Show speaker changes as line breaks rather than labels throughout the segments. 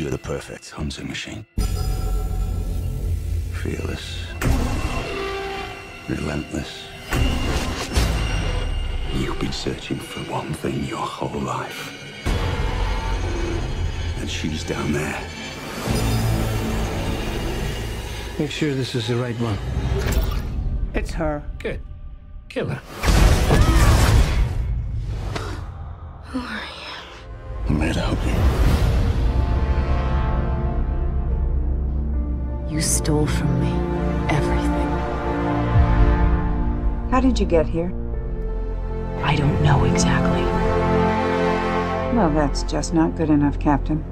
You're the perfect hunting machine. Fearless. Relentless. You've been searching for one thing your whole life. And she's down there.
Make sure this is the right one.
It's her.
Good. Kill her.
I'm here to help you.
You stole from me everything.
How did you get here?
I don't know exactly.
Well, that's just not good enough, Captain.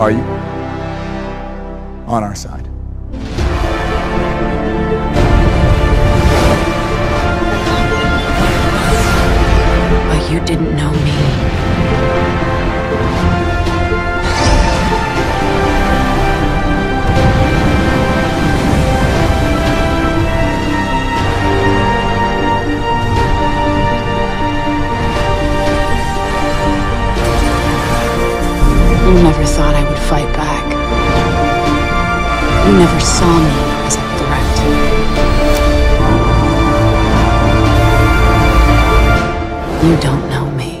Are you? On our side.
But you didn't know me. Never thought I would fight back. You never saw me as a threat. You don't know me.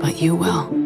But you will.